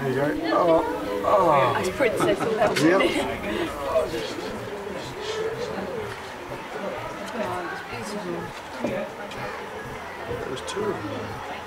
There you go. Oh, oh. That's princess all that. Yep. Oh, it's beautiful. There's two of them.